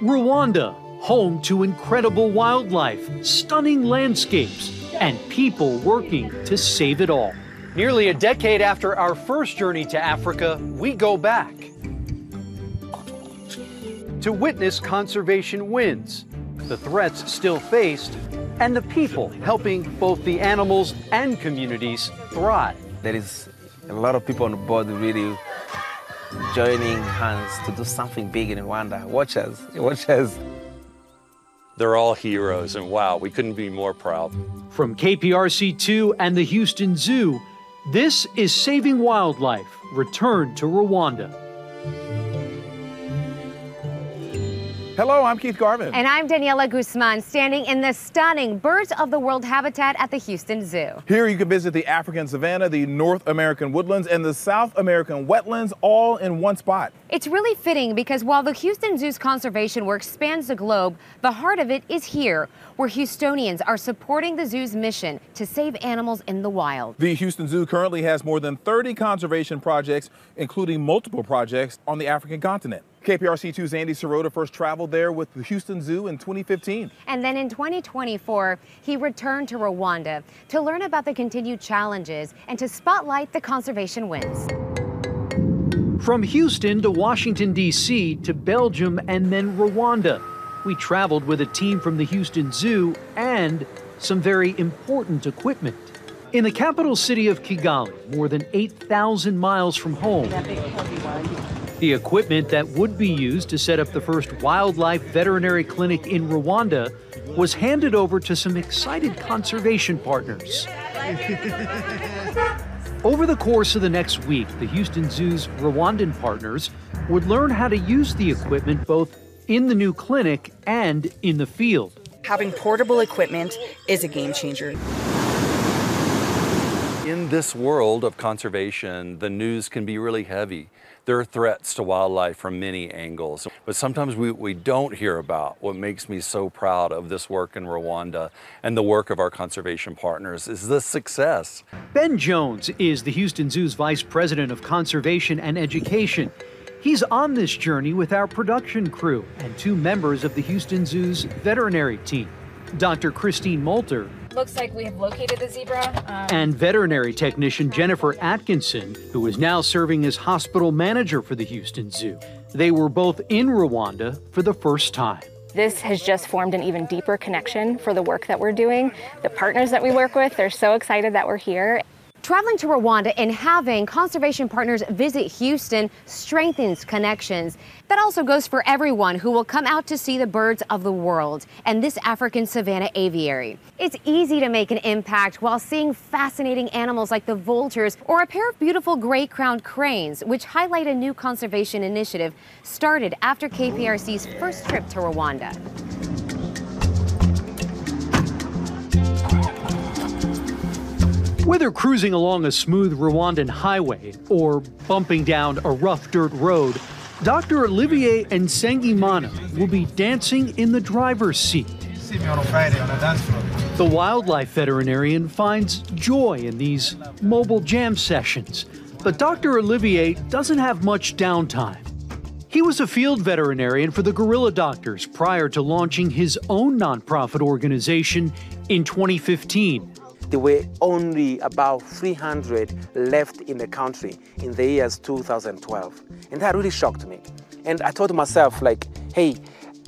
Rwanda, home to incredible wildlife, stunning landscapes, and people working to save it all. Nearly a decade after our first journey to Africa, we go back to witness conservation wins, the threats still faced, and the people helping both the animals and communities thrive. There is a lot of people on board really joining hands to do something big in Rwanda. Watch us, watch us. They're all heroes, and wow, we couldn't be more proud. From KPRC2 and the Houston Zoo, this is Saving Wildlife Return to Rwanda. Hello, I'm Keith Garvin. And I'm Daniela Guzman, standing in the stunning Birds of the World habitat at the Houston Zoo. Here you can visit the African savanna, the North American woodlands, and the South American wetlands all in one spot. It's really fitting because while the Houston Zoo's conservation work spans the globe, the heart of it is here, where Houstonians are supporting the zoo's mission to save animals in the wild. The Houston Zoo currently has more than 30 conservation projects, including multiple projects on the African continent. KPRC2's Andy Cerota first traveled there with the Houston Zoo in 2015. And then in 2024, he returned to Rwanda to learn about the continued challenges and to spotlight the conservation wins. From Houston to Washington, D.C., to Belgium, and then Rwanda, we traveled with a team from the Houston Zoo and some very important equipment. In the capital city of Kigali, more than 8,000 miles from home, the equipment that would be used to set up the first wildlife veterinary clinic in Rwanda was handed over to some excited conservation partners. Over the course of the next week, the Houston Zoo's Rwandan partners would learn how to use the equipment both in the new clinic and in the field. Having portable equipment is a game changer. In this world of conservation, the news can be really heavy. There are threats to wildlife from many angles, but sometimes we, we don't hear about what makes me so proud of this work in Rwanda and the work of our conservation partners is the success. Ben Jones is the Houston Zoo's Vice President of Conservation and Education. He's on this journey with our production crew and two members of the Houston Zoo's veterinary team. Dr. Christine Molter Looks like we have located the zebra. Um, and veterinary technician Jennifer Atkinson, who is now serving as hospital manager for the Houston Zoo. They were both in Rwanda for the first time. This has just formed an even deeper connection for the work that we're doing. The partners that we work with, they're so excited that we're here. Traveling to Rwanda and having conservation partners visit Houston strengthens connections. That also goes for everyone who will come out to see the birds of the world and this African savanna aviary. It's easy to make an impact while seeing fascinating animals like the vultures or a pair of beautiful gray-crowned cranes, which highlight a new conservation initiative started after KPRC's first trip to Rwanda. Whether cruising along a smooth Rwandan highway or bumping down a rough dirt road, Dr. Olivier Nsengimana will be dancing in the driver's seat. The wildlife veterinarian finds joy in these mobile jam sessions, but Dr. Olivier doesn't have much downtime. He was a field veterinarian for the Gorilla Doctors prior to launching his own nonprofit organization in 2015 there were only about 300 left in the country in the years 2012. And that really shocked me. And I told myself, like, hey,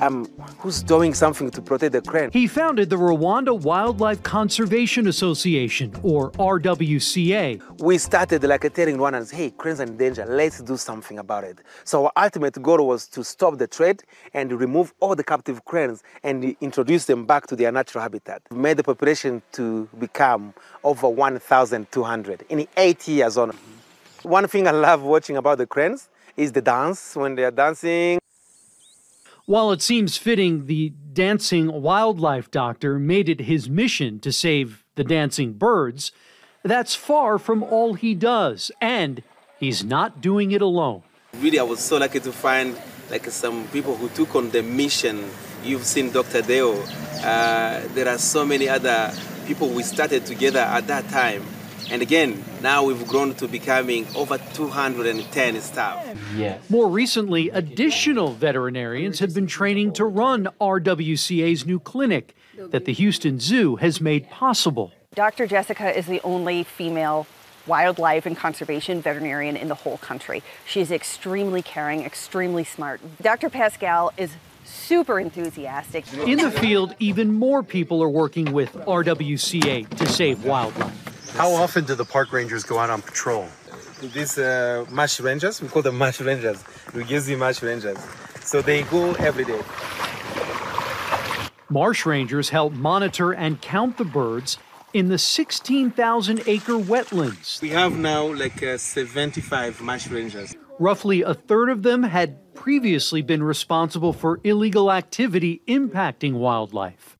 um, who's doing something to protect the crane? He founded the Rwanda Wildlife Conservation Association, or RWCA. We started like a telling Rwandans, hey, cranes are in danger, let's do something about it. So our ultimate goal was to stop the trade and remove all the captive cranes and introduce them back to their natural habitat. We made the population to become over 1,200 in eight years on. One thing I love watching about the cranes is the dance when they are dancing. While it seems fitting the dancing wildlife doctor made it his mission to save the dancing birds, that's far from all he does, and he's not doing it alone. Really, I was so lucky to find like some people who took on the mission You've seen Dr. Deo. Uh, there are so many other people we started together at that time. And again, now we've grown to becoming over 210 staff. Yes. More recently, additional veterinarians have been training to run RWCA's new clinic that the Houston Zoo has made possible. Dr. Jessica is the only female wildlife and conservation veterinarian in the whole country. She's extremely caring, extremely smart. Dr. Pascal is super enthusiastic. In the field, even more people are working with RWCA to save wildlife. How often do the park rangers go out on patrol? These uh, marsh rangers, we call them marsh rangers. We use the marsh rangers. So they go every day. Marsh rangers help monitor and count the birds in the 16,000 acre wetlands. We have now like uh, 75 marsh rangers. Roughly a third of them had previously been responsible for illegal activity impacting wildlife.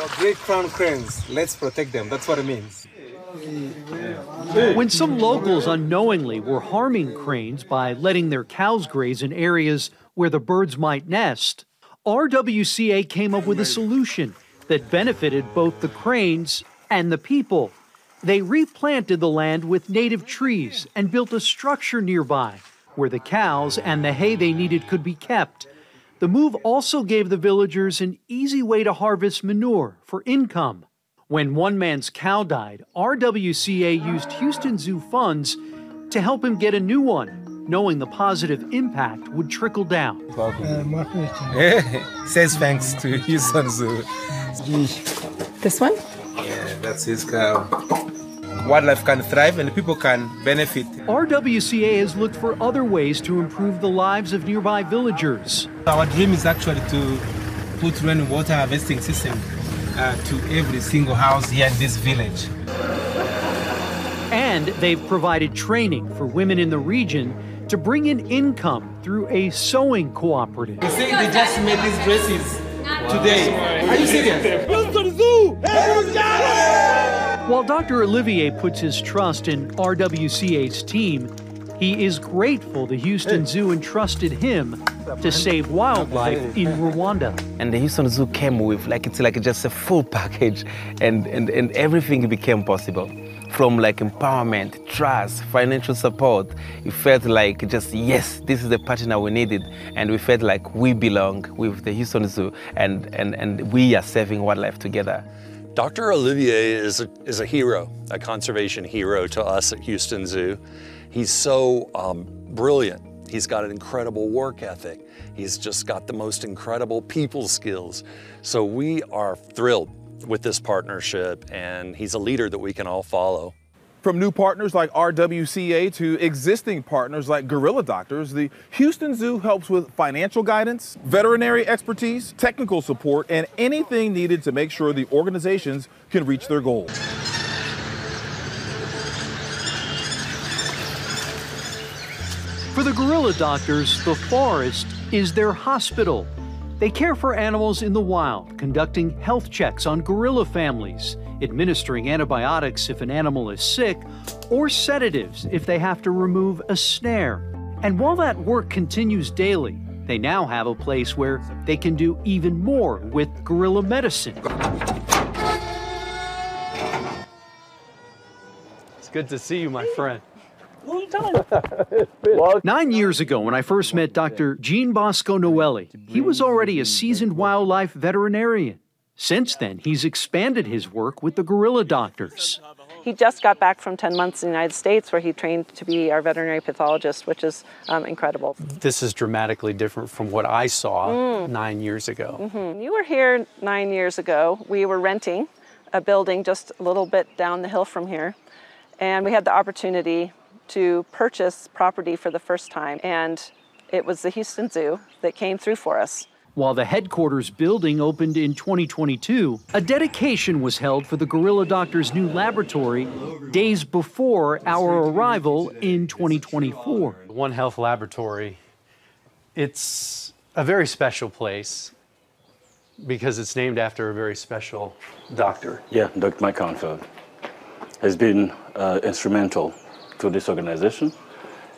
Our great crown cranes, let's protect them. That's what it means. When some locals unknowingly were harming cranes by letting their cows graze in areas where the birds might nest, RWCA came up with a solution that benefited both the cranes and the people. They replanted the land with native trees and built a structure nearby where the cows and the hay they needed could be kept. The move also gave the villagers an easy way to harvest manure for income. When one man's cow died, RWCA used Houston Zoo funds to help him get a new one, knowing the positive impact would trickle down. Says thanks to Houston Zoo. This one? Yeah, that's his cow. Wildlife can thrive and people can benefit. RWCA has looked for other ways to improve the lives of nearby villagers. Our dream is actually to put rainwater harvesting system uh, to every single house here in this village. And they've provided training for women in the region to bring in income through a sewing cooperative. You see, they just made these dresses today. Are you serious? While Dr. Olivier puts his trust in RWCA's team, he is grateful the Houston Zoo entrusted him to save wildlife in Rwanda. And the Houston Zoo came with like it's like just a full package and, and, and everything became possible. From like empowerment, trust, financial support, it felt like just yes, this is the partner we needed. And we felt like we belong with the Houston Zoo and, and, and we are saving wildlife together. Dr. Olivier is a, is a hero, a conservation hero to us at Houston Zoo. He's so um, brilliant. He's got an incredible work ethic. He's just got the most incredible people skills. So we are thrilled with this partnership and he's a leader that we can all follow. From new partners like RWCA to existing partners like Gorilla Doctors, the Houston Zoo helps with financial guidance, veterinary expertise, technical support, and anything needed to make sure the organizations can reach their goals. For the gorilla doctors, the forest is their hospital. They care for animals in the wild, conducting health checks on gorilla families, administering antibiotics if an animal is sick, or sedatives if they have to remove a snare. And while that work continues daily, they now have a place where they can do even more with gorilla medicine. It's good to see you, my friend. Nine years ago, when I first met Dr. Jean Bosco Noheli, he was already a seasoned wildlife veterinarian. Since then, he's expanded his work with the gorilla doctors. He just got back from 10 months in the United States where he trained to be our veterinary pathologist, which is um, incredible. This is dramatically different from what I saw mm. nine years ago. Mm-hmm. You were here nine years ago. We were renting a building just a little bit down the hill from here, and we had the opportunity to purchase property for the first time, and it was the Houston Zoo that came through for us. While the headquarters building opened in 2022, a dedication was held for the Gorilla Doctor's new laboratory days before our arrival in 2024. One Health Laboratory, it's a very special place because it's named after a very special doctor. Yeah, Dr. Mike Cranfield has been uh, instrumental to this organization.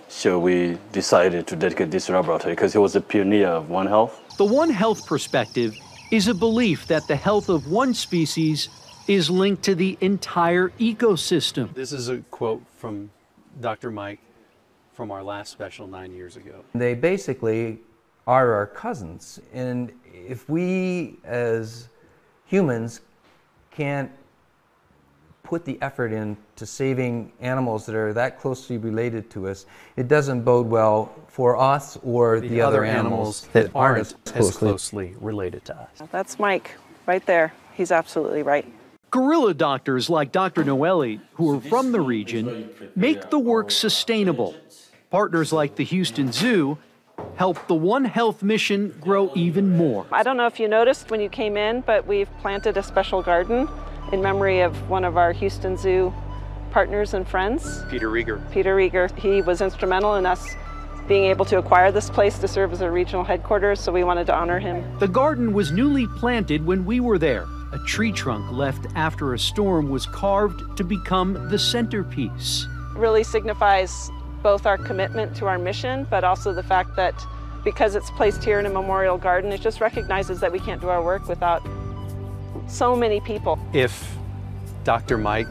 So we decided to dedicate this laboratory because he was a pioneer of One Health. The One Health perspective is a belief that the health of one species is linked to the entire ecosystem. This is a quote from Dr. Mike from our last special nine years ago. They basically are our cousins. And if we as humans can't put the effort into saving animals that are that closely related to us, it doesn't bode well for us or the, the other, other animals, animals that aren't aren't as closely. closely related to us. That's Mike right there. He's absolutely right. Gorilla doctors like Dr. Noheli, who are from the region, make the work sustainable. Partners like the Houston Zoo help the One Health mission grow even more. I don't know if you noticed when you came in, but we've planted a special garden in memory of one of our Houston Zoo partners and friends, Peter Riger. Peter Riger. He was instrumental in us being able to acquire this place to serve as a regional headquarters, so we wanted to honor him. The garden was newly planted when we were there. A tree trunk left after a storm was carved to become the centerpiece. It really signifies both our commitment to our mission, but also the fact that because it's placed here in a memorial garden, it just recognizes that we can't do our work without so many people. If Dr. Mike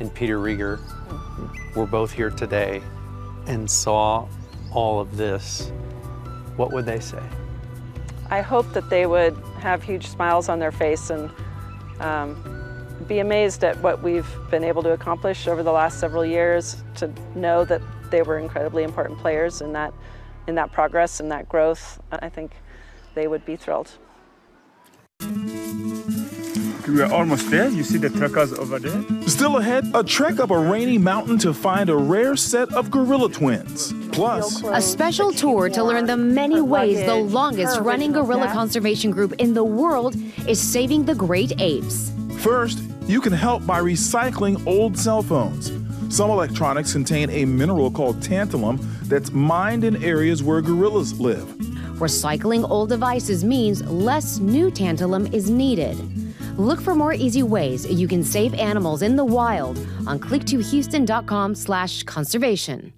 and Peter Riger were both here today and saw all of this, what would they say? I hope that they would have huge smiles on their face and um, be amazed at what we've been able to accomplish over the last several years to know that they were incredibly important players in that, in that progress and that growth. I think they would be thrilled. We are almost there. You see the truckers over there? Still ahead, a trek up a rainy mountain to find a rare set of gorilla twins. Plus, A special tour to learn the many ways the longest running gorilla conservation group in the world is saving the great apes. First, you can help by recycling old cell phones. Some electronics contain a mineral called tantalum that's mined in areas where gorillas live. Recycling old devices means less new tantalum is needed. Look for more easy ways you can save animals in the wild on click2houston.com/conservation.